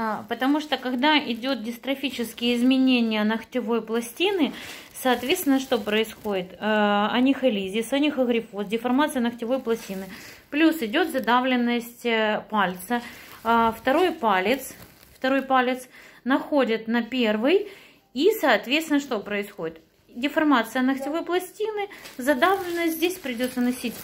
А, Потому что когда идет дистрофические изменения ногтевой пластины, соответственно, что происходит? Анихолизис, анихогрифоз, деформация ногтевой пластины. Плюс идет задавленность э, пальца. А, Второй палец, второй палец находит на первый. И, соответственно, что происходит? Деформация ногтевой пластины, задавленность. Здесь придется носить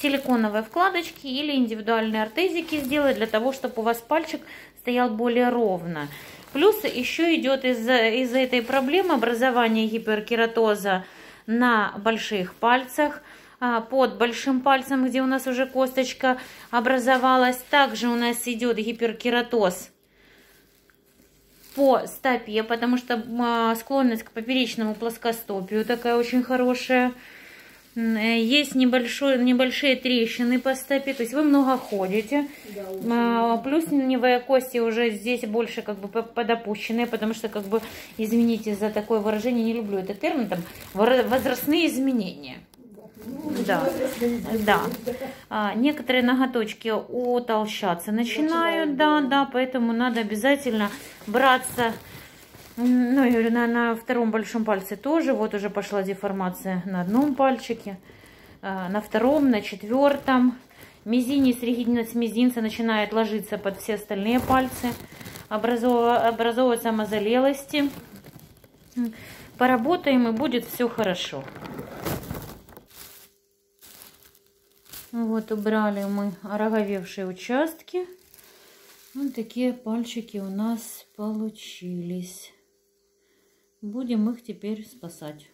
силиконовые вкладочки или индивидуальные ортезики сделать для того, чтобы у вас пальчик стоял более ровно. Плюс еще идет из-за из этой проблемы образование гиперкератоза на больших пальцах, а, под большим пальцем, где у нас уже косточка образовалась. Также у нас идет гиперкератоз по стопе, потому что а, склонность к поперечному плоскостопию такая очень хорошая. Э, есть небольшой, небольшие трещины по стопе, то есть вы много ходите. Да, Плюс ленивые кости уже здесь больше как бы подопущенные, потому что, как бы, извините за такое выражение, не люблю этот термин, там, возрастные изменения. Да, да. А, некоторые ноготочки утолщаться начинают, да, да, поэтому надо обязательно браться ну, и на, на втором большом пальце тоже. Вот уже пошла деформация на одном пальчике. А, на втором, на четвертом. Мизинец, ригидность мизинца начинает ложиться под все остальные пальцы. Образов... Образовываются мозолелости. Поработаем и будет все хорошо. Вот убрали мы ороговевшие участки. Вот такие пальчики у нас получились. Будем их теперь спасать.